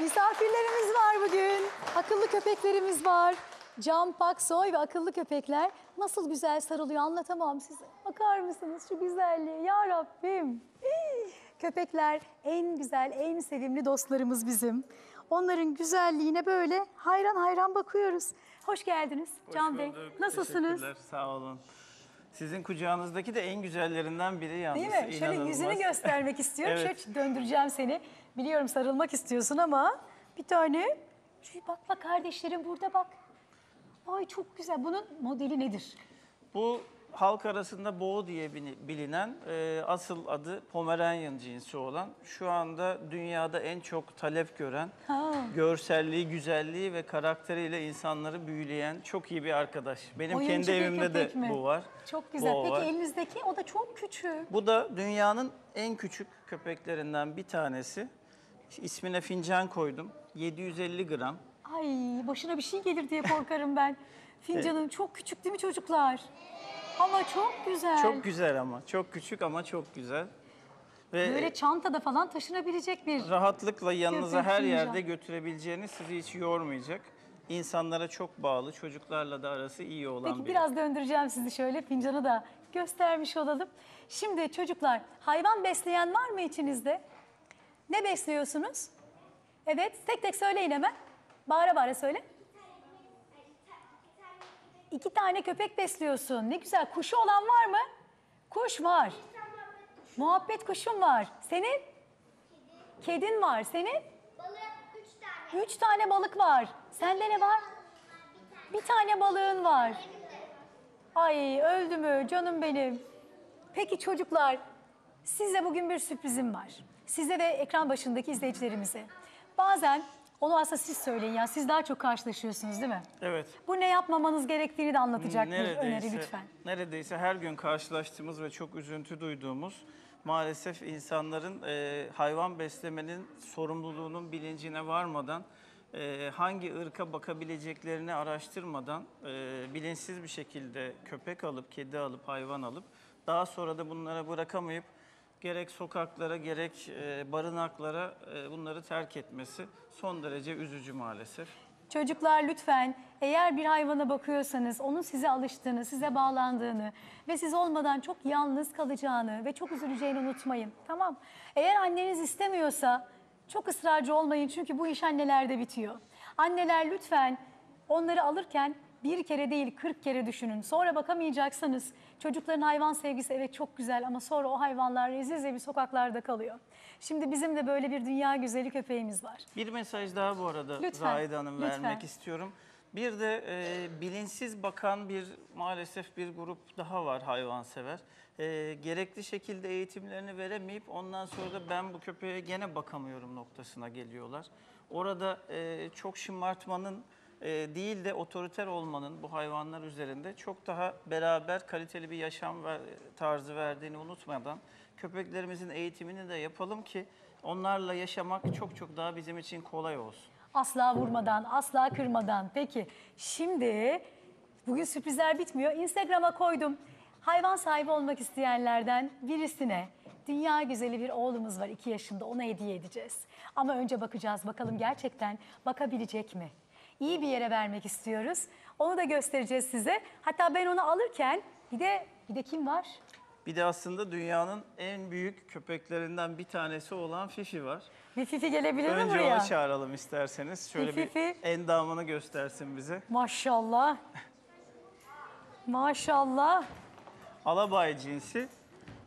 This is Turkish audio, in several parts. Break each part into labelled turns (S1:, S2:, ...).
S1: Misafirlerimiz var bugün. Akıllı köpeklerimiz var. Can Paksoy ve akıllı köpekler nasıl güzel sarılıyor anlatamam size. Bakar mısınız şu güzelliğe ya Rabbim. Köpekler en güzel, en sevimli dostlarımız bizim. Onların güzelliğine böyle hayran hayran bakıyoruz. Hoş geldiniz
S2: Hoş
S1: Can Bey.
S2: bulduk.
S1: Nasılsınız?
S2: Teşekkürler, sağ olun. Sizin kucağınızdaki de en güzellerinden biri yalnız.
S1: Değil mi? Şöyle
S2: inanılmaz.
S1: yüzünü göstermek istiyorum.
S2: Evet.
S1: Şöyle döndüreceğim seni. Biliyorum sarılmak istiyorsun ama bir tane. Şu bak bak kardeşlerim burada bak. Ay çok güzel. Bunun modeli nedir?
S2: Bu halk arasında boğu diye bilinen e, asıl adı Pomeranian cinsi olan şu anda dünyada en çok talep gören
S1: Ha.
S2: görselliği, güzelliği ve karakteriyle insanları büyüleyen çok iyi bir arkadaş. Benim
S1: Oyuncu
S2: kendi evimde de
S1: mi?
S2: bu var.
S1: Çok güzel.
S2: Boğa
S1: Peki
S2: var.
S1: elinizdeki o da çok küçük.
S2: Bu da dünyanın en küçük köpeklerinden bir tanesi. İsmine fincan koydum. 750 gram.
S1: Ay başına bir şey gelir diye korkarım ben. Fincanın çok küçük değil mi çocuklar? Ama çok güzel.
S2: Çok güzel ama. Çok küçük ama çok güzel. Ve
S1: Böyle çantada falan taşınabilecek bir...
S2: rahatlıkla yanınıza
S1: Köpek
S2: her
S1: fincan.
S2: yerde götürebileceğiniz sizi hiç yormayacak. İnsanlara çok bağlı, çocuklarla da arası iyi olan
S1: Peki
S2: biri.
S1: biraz döndüreceğim sizi şöyle fincanı da göstermiş olalım. Şimdi çocuklar hayvan besleyen var mı içinizde? Ne besliyorsunuz? Evet tek tek söyleyin hemen. Bağıra bağıra söyle. İki tane köpek besliyorsun. Ne güzel. Kuşu olan var mı? Kuş var. Muhabbet kuşun var. Senin? Kedin var. Senin?
S3: Balık üç tane.
S1: Üç tane balık var. Sende ne var? Bir tane balığın var. Ay öldü mü canım benim. Peki çocuklar size bugün bir sürprizim var. Size ve ekran başındaki izleyicilerimize. Bazen onu aslında siz söyleyin ya siz daha çok karşılaşıyorsunuz değil mi?
S2: Evet.
S1: Bu ne yapmamanız gerektiğini de anlatacak bir öneri lütfen.
S2: Neredeyse her gün karşılaştığımız ve çok üzüntü duyduğumuz maalesef insanların e, hayvan beslemenin sorumluluğunun bilincine varmadan e, hangi ırka bakabileceklerini araştırmadan e, bilinçsiz bir şekilde köpek alıp, kedi alıp, hayvan alıp daha sonra da bunlara bırakamayıp gerek sokaklara gerek e, barınaklara e, bunları terk etmesi son derece üzücü maalesef.
S1: Çocuklar lütfen eğer bir hayvana bakıyorsanız onun size alıştığını, size bağlandığını ve siz olmadan çok yalnız kalacağını ve çok üzüleceğini unutmayın. Tamam. Eğer anneniz istemiyorsa çok ısrarcı olmayın çünkü bu iş annelerde bitiyor. Anneler lütfen onları alırken bir kere değil 40 kere düşünün. Sonra bakamayacaksanız çocukların hayvan sevgisi evet çok güzel ama sonra o hayvanlar rezil bir sokaklarda kalıyor. Şimdi bizim de böyle bir dünya güzeli köpeğimiz var.
S2: Bir mesaj daha bu arada
S1: Lütfen,
S2: Zahide Hanım
S1: lütfen.
S2: vermek istiyorum. Bir de e, bilinçsiz bakan bir maalesef bir grup daha var hayvansever. E, gerekli şekilde eğitimlerini veremeyip ondan sonra da ben bu köpeğe gene bakamıyorum noktasına geliyorlar. Orada e, çok şımartmanın e, değil de otoriter olmanın bu hayvanlar üzerinde çok daha beraber kaliteli bir yaşam tarzı verdiğini unutmadan köpeklerimizin eğitimini de yapalım ki onlarla yaşamak çok çok daha bizim için kolay olsun.
S1: Asla vurmadan, asla kırmadan. Peki şimdi bugün sürprizler bitmiyor. Instagram'a koydum. Hayvan sahibi olmak isteyenlerden birisine dünya güzeli bir oğlumuz var 2 yaşında ona hediye edeceğiz. Ama önce bakacağız bakalım gerçekten bakabilecek mi? İyi bir yere vermek istiyoruz. Onu da göstereceğiz size. Hatta ben onu alırken bir de bir de kim var?
S2: Bir de aslında dünyanın en büyük köpeklerinden bir tanesi olan Fifi var.
S1: Bir Fifi gelebilir mi
S2: Önce
S1: buraya?
S2: onu çağıralım isterseniz. Şöyle bir
S1: Fifi.
S2: endamını göstersin bize.
S1: Maşallah. Maşallah.
S2: Alabay cinsi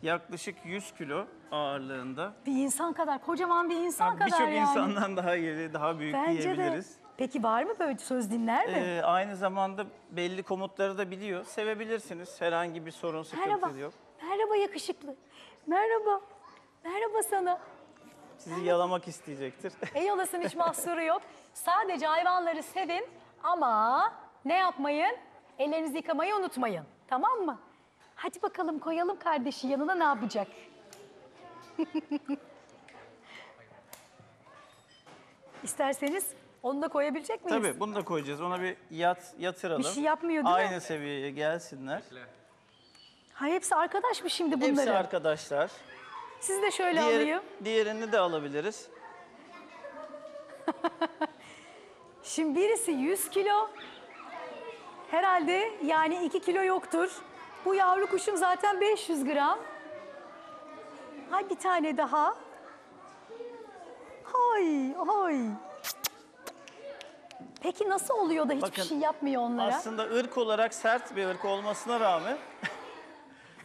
S2: yaklaşık 100 kilo ağırlığında.
S1: Bir insan kadar, kocaman bir insan kadar
S2: Birçok
S1: yani.
S2: insandan daha iri, daha büyük
S1: Bence de. Peki var mı böyle söz dinler mi?
S2: Ee, aynı zamanda belli komutları da biliyor. Sevebilirsiniz. Herhangi bir sorun, sıkıntı
S1: Merhaba.
S2: yok.
S1: Merhaba yakışıklı. Merhaba. Merhaba sana.
S2: Sizi yalamak isteyecektir.
S1: Ey olasın hiç mahsuru yok. Sadece hayvanları sevin ama ne yapmayın? Ellerinizi yıkamayı unutmayın. Tamam mı? Hadi bakalım koyalım kardeşi yanına ne yapacak? İsterseniz onu da koyabilecek miyiz?
S2: Tabii bunu da koyacağız. Ona bir yat, yatıralım.
S1: Bir şey yapmıyor değil mi?
S2: Aynı seviyeye gelsinler.
S1: Ha hepsi arkadaş mı şimdi bunları?
S2: Hepsi arkadaşlar.
S1: Siz de şöyle
S2: Diğer-
S1: alayım.
S2: diğerini de alabiliriz.
S1: Şimdi birisi 100 kilo. Herhalde yani 2 kilo yoktur. Bu yavru kuşum zaten 500 gram. Hay bir tane daha. Hay hay. Peki nasıl oluyor da hiçbir
S2: Bakın,
S1: şey yapmıyor onlara?
S2: Aslında ırk olarak sert bir ırk olmasına rağmen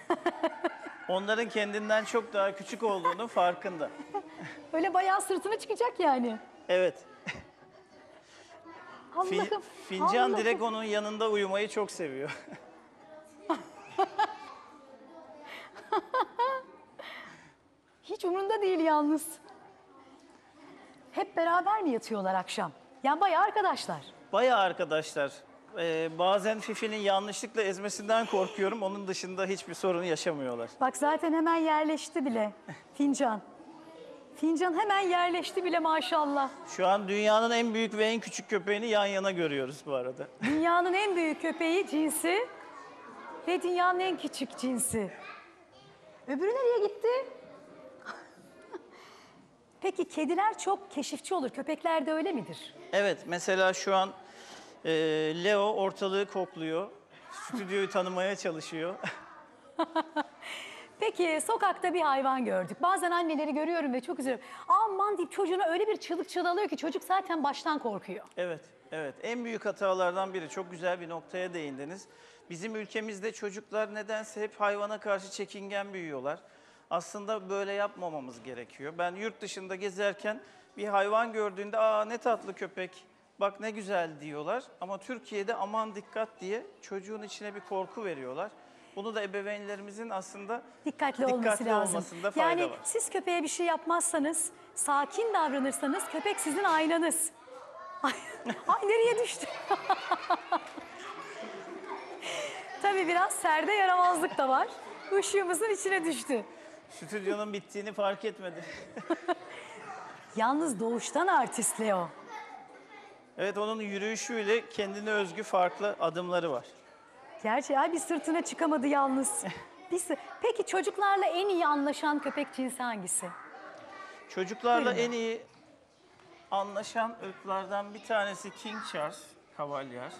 S2: onların kendinden çok daha küçük olduğunu farkında.
S1: Öyle bayağı sırtına çıkacak yani.
S2: Evet. Fi-
S1: Allah'ım.
S2: fincan
S1: Allah'ım.
S2: direkt onun yanında uyumayı çok seviyor.
S1: Hiç umurunda değil yalnız. Hep beraber mi yatıyorlar akşam? Yani bayağı arkadaşlar.
S2: Bayağı arkadaşlar. Ee, bazen Fifi'nin yanlışlıkla ezmesinden korkuyorum. Onun dışında hiçbir sorun yaşamıyorlar.
S1: Bak zaten hemen yerleşti bile fincan. Fincan hemen yerleşti bile maşallah.
S2: Şu an dünyanın en büyük ve en küçük köpeğini yan yana görüyoruz bu arada.
S1: Dünyanın en büyük köpeği cinsi ve dünyanın en küçük cinsi. Öbürü nereye gitti? Peki kediler çok keşifçi olur. Köpekler de öyle midir?
S2: Evet, mesela şu an e, Leo ortalığı kokluyor. Stüdyoyu tanımaya çalışıyor.
S1: Peki sokakta bir hayvan gördük. Bazen anneleri görüyorum ve çok üzülüyorum. Aman deyip çocuğuna öyle bir çığlık çığlıyor ki çocuk zaten baştan korkuyor.
S2: Evet, evet. En büyük hatalardan biri. Çok güzel bir noktaya değindiniz. Bizim ülkemizde çocuklar nedense hep hayvana karşı çekingen büyüyorlar. Aslında böyle yapmamamız gerekiyor. Ben yurt dışında gezerken bir hayvan gördüğünde aa ne tatlı köpek, bak ne güzel diyorlar. Ama Türkiye'de aman dikkat diye çocuğun içine bir korku veriyorlar. Bunu da ebeveynlerimizin aslında
S1: Dikkatli, olması
S2: dikkatli
S1: lazım.
S2: olmasında fayda
S1: yani
S2: var.
S1: siz köpeğe bir şey yapmazsanız, sakin davranırsanız köpek sizin aynanız. Ay, ay nereye düştü? Tabii biraz serde yaramazlık da var. Işığımızın içine düştü.
S2: Stüdyonun bittiğini fark etmedi.
S1: Yalnız doğuştan artist Leo.
S2: Evet onun yürüyüşüyle kendine özgü farklı adımları var.
S1: Gerçi ay bir sırtına çıkamadı yalnız. Bir sı- Peki çocuklarla en iyi anlaşan köpek cinsi hangisi?
S2: Çocuklarla
S1: Buyurun.
S2: en iyi anlaşan ırklardan bir tanesi King Charles Cavalier.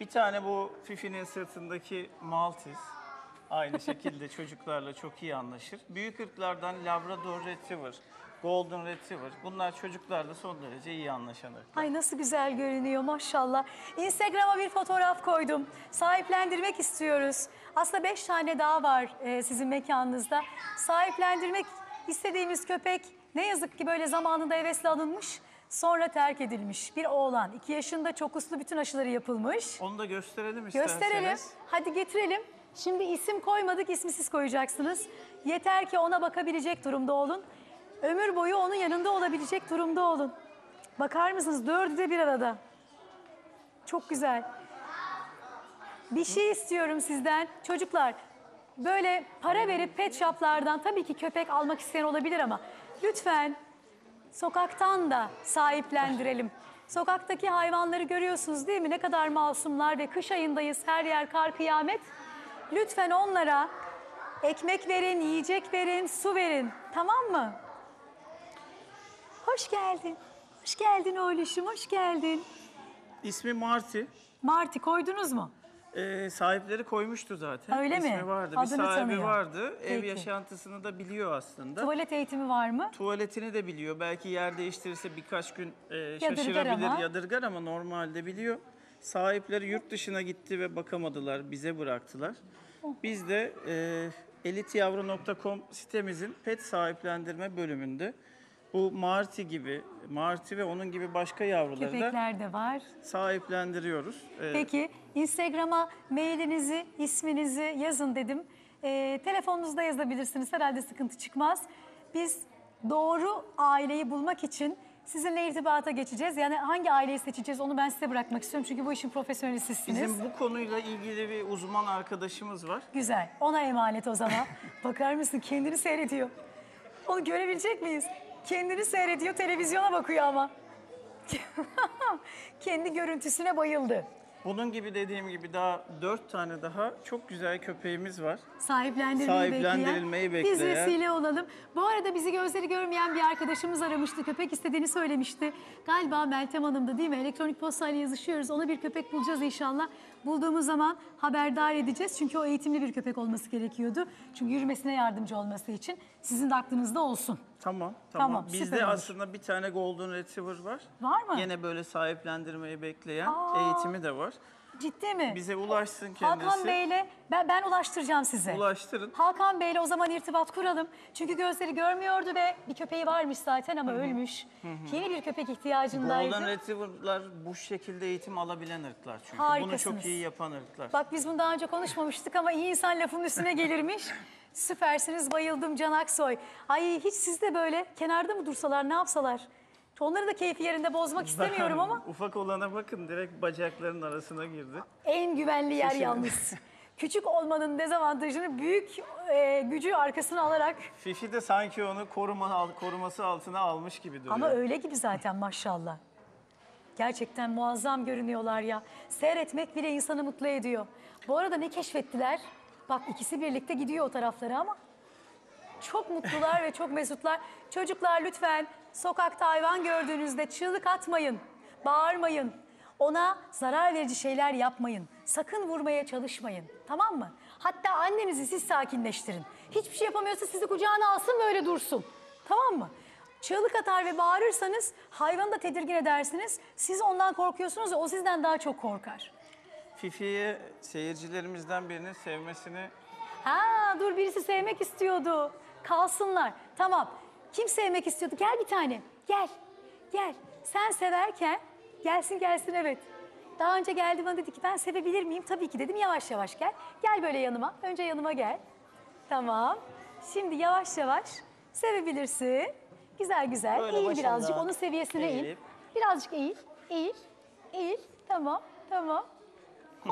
S2: Bir tane bu Fifi'nin sırtındaki Maltese. Aynı şekilde çocuklarla çok iyi anlaşır. Büyük ırklardan Labrador Retriever, Golden Retriever. Bunlar çocuklarla son derece iyi anlaşan ırklar.
S1: Ay nasıl güzel görünüyor maşallah. Instagram'a bir fotoğraf koydum. Sahiplendirmek istiyoruz. Aslında beş tane daha var e, sizin mekanınızda. Sahiplendirmek istediğimiz köpek ne yazık ki böyle zamanında hevesle alınmış. Sonra terk edilmiş. Bir oğlan. iki yaşında çok uslu bütün aşıları yapılmış.
S2: Onu da gösterelim isterseniz.
S1: Gösterelim. Hadi getirelim. Şimdi isim koymadık, ismi siz koyacaksınız. Yeter ki ona bakabilecek durumda olun. Ömür boyu onun yanında olabilecek durumda olun. Bakar mısınız? Dördü de bir arada. Çok güzel. Bir şey istiyorum sizden. Çocuklar, böyle para verip pet shoplardan tabii ki köpek almak isteyen olabilir ama lütfen sokaktan da sahiplendirelim. Sokaktaki hayvanları görüyorsunuz değil mi? Ne kadar masumlar ve kış ayındayız. Her yer kar kıyamet. Lütfen onlara ekmek verin, yiyecek verin, su verin. Tamam mı? Hoş geldin. Hoş geldin oğluşum, hoş geldin.
S2: İsmi Marty.
S1: Marty koydunuz mu?
S2: Ee, sahipleri koymuştu zaten.
S1: Öyle mi?
S2: İsmi vardı. Bir sahibi
S1: tanıyor.
S2: vardı. Ev
S1: Peki.
S2: yaşantısını da biliyor aslında.
S1: Tuvalet eğitimi var mı?
S2: Tuvaletini de biliyor. Belki yer değiştirirse birkaç gün e,
S1: Yadırgar
S2: şaşırabilir,
S1: ama.
S2: yadırgar ama normalde biliyor. Sahipleri yurt dışına gitti ve bakamadılar, bize bıraktılar.
S1: Oh.
S2: Biz de e, elityavru.com sitemizin pet sahiplendirme bölümünde bu Marty gibi, Marty ve onun gibi başka yavruları da
S1: Köpekler de var.
S2: sahiplendiriyoruz. E,
S1: Peki Instagram'a mailinizi, isminizi yazın dedim. Ee, telefonunuzda yazabilirsiniz. Herhalde sıkıntı çıkmaz. Biz doğru aileyi bulmak için sizinle irtibata geçeceğiz. Yani hangi aileyi seçeceğiz onu ben size bırakmak istiyorum. Çünkü bu işin profesyoneli sizsiniz.
S2: Bizim bu konuyla ilgili bir uzman arkadaşımız var.
S1: Güzel. Ona emanet o zaman. Bakar mısın? Kendini seyrediyor. Onu görebilecek miyiz? Kendini seyrediyor, televizyona bakıyor ama. Kendi görüntüsüne bayıldı.
S2: Bunun gibi dediğim gibi daha dört tane daha çok güzel köpeğimiz var.
S1: Sahiplendirilmeyi,
S2: Sahiplendirilmeyi
S1: bekleyen. Biz vesile olalım. Bu arada bizi gözleri görmeyen bir arkadaşımız aramıştı. Köpek istediğini söylemişti. Galiba Meltem Hanım'da değil mi? Elektronik postayla yazışıyoruz. Ona bir köpek bulacağız inşallah. Bulduğumuz zaman haberdar edeceğiz. Çünkü o eğitimli bir köpek olması gerekiyordu. Çünkü yürümesine yardımcı olması için. Sizin de aklınızda olsun.
S2: Tamam, tamam.
S1: Tamam, süper
S2: Bizde
S1: olur.
S2: aslında bir tane Golden Retriever var.
S1: Var mı?
S2: Yine böyle sahiplendirmeyi bekleyen
S1: Aa.
S2: eğitimi de var.
S1: Ciddi mi?
S2: Bize ulaşsın kendisi.
S1: Hakan Bey'le ben, ben ulaştıracağım size.
S2: Ulaştırın.
S1: Hakan Bey'le o zaman irtibat kuralım. Çünkü gözleri görmüyordu ve bir köpeği varmış zaten ama ölmüş. Yeni bir köpek ihtiyacındaydı.
S2: Golden Retriever'lar bu şekilde eğitim alabilen ırklar çünkü. Bunu
S1: Harikasınız.
S2: çok iyi yapan ırklar.
S1: Bak biz bunu daha önce konuşmamıştık ama iyi insan lafının üstüne gelirmiş. Süpersiniz bayıldım Can Aksoy. Ay hiç siz de böyle kenarda mı dursalar ne yapsalar? Onları da keyfi yerinde bozmak istemiyorum ama
S2: Ufak olana bakın direkt bacakların arasına girdi.
S1: en güvenli yer
S2: Şaşırdım.
S1: yalnız. Küçük olmanın dezavantajını büyük e, gücü arkasına alarak
S2: Fifi de sanki onu koruma, koruması altına almış gibi duruyor.
S1: Ama öyle gibi zaten maşallah. Gerçekten muazzam görünüyorlar ya. Seyretmek bile insanı mutlu ediyor. Bu arada ne keşfettiler? Bak ikisi birlikte gidiyor o taraflara ama çok mutlular ve çok mesutlar. Çocuklar lütfen sokakta hayvan gördüğünüzde çığlık atmayın, bağırmayın. Ona zarar verici şeyler yapmayın. Sakın vurmaya çalışmayın. Tamam mı? Hatta annenizi siz sakinleştirin. Hiçbir şey yapamıyorsa sizi kucağına alsın böyle dursun. Tamam mı? Çığlık atar ve bağırırsanız hayvanı da tedirgin edersiniz. Siz ondan korkuyorsunuz ve o sizden daha çok korkar.
S2: Fifi'ye seyircilerimizden birinin sevmesini
S1: Ha dur birisi sevmek istiyordu. Kalsınlar. Tamam. Kim sevmek istiyordu? Gel bir tane. Gel. Gel. Sen severken gelsin gelsin evet. Daha önce geldi bana dedi ki ben sevebilir miyim? Tabii ki dedim yavaş yavaş gel. Gel böyle yanıma. Önce yanıma gel. Tamam. Şimdi yavaş yavaş sevebilirsin. Güzel güzel.
S2: Böyle
S1: eğil
S2: başından
S1: birazcık. Onun seviyesine eğil.
S2: eğilip.
S1: Birazcık eğil. Eğil. Eğil. Tamam. Tamam.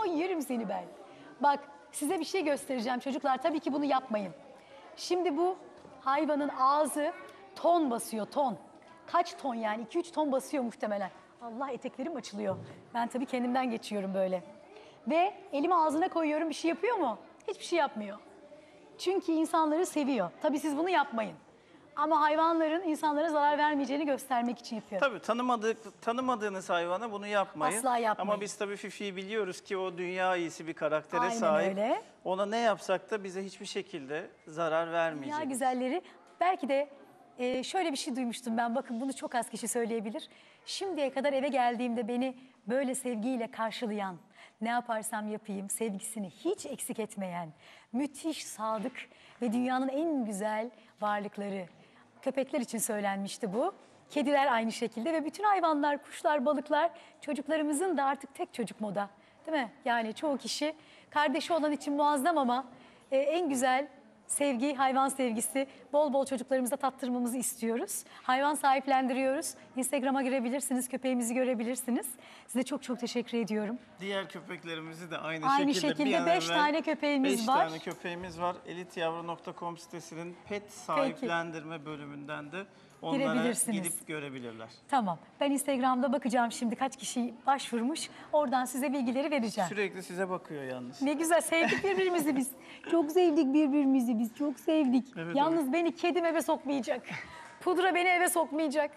S1: Ay yerim seni ben. Bak size bir şey göstereceğim çocuklar. Tabii ki bunu yapmayın. Şimdi bu hayvanın ağzı ton basıyor ton. Kaç ton yani? 2-3 ton basıyor muhtemelen. Allah eteklerim açılıyor. Ben tabii kendimden geçiyorum böyle. Ve elimi ağzına koyuyorum bir şey yapıyor mu? Hiçbir şey yapmıyor. Çünkü insanları seviyor. Tabii siz bunu yapmayın. Ama hayvanların insanlara zarar vermeyeceğini göstermek için yapıyor.
S2: Tabii tanımadık, tanımadığınız hayvana bunu yapmayın.
S1: Asla yapmayın.
S2: Ama biz tabii Fifi'yi biliyoruz ki o dünya iyisi bir karaktere
S1: Aynen
S2: sahip.
S1: öyle.
S2: Ona ne yapsak da bize hiçbir şekilde zarar vermeyecek.
S1: Dünya güzelleri belki de e, şöyle bir şey duymuştum ben bakın bunu çok az kişi söyleyebilir. Şimdiye kadar eve geldiğimde beni böyle sevgiyle karşılayan, ne yaparsam yapayım sevgisini hiç eksik etmeyen, müthiş sadık ve dünyanın en güzel varlıkları. Köpekler için söylenmişti bu. Kediler aynı şekilde ve bütün hayvanlar, kuşlar, balıklar çocuklarımızın da artık tek çocuk moda. Değil mi? Yani çoğu kişi kardeşi olan için muazzam ama e, en güzel sevgi, hayvan sevgisi bol bol çocuklarımıza tattırmamızı istiyoruz. Hayvan sahiplendiriyoruz. Instagram'a girebilirsiniz, köpeğimizi görebilirsiniz. Size çok çok teşekkür ediyorum.
S2: Diğer köpeklerimizi de aynı,
S1: Aynı
S2: şekilde,
S1: şekilde
S2: an
S1: beş
S2: evvel-
S1: tane köpeğimiz
S2: beş
S1: var.
S2: tane köpeğimiz var. Elityavru.com sitesinin pet sahiplendirme bölümünden de onlara
S1: Girebilirsiniz.
S2: gidip görebilirler.
S1: Tamam. Ben Instagram'da bakacağım şimdi kaç kişi başvurmuş. Oradan size bilgileri vereceğim.
S2: Sürekli size bakıyor yalnız.
S1: Ne güzel sevdik birbirimizi biz. Çok sevdik birbirimizi biz. Çok sevdik.
S2: Evet,
S1: Yalnız beni kedim eve sokmayacak. Pudra beni eve sokmayacak.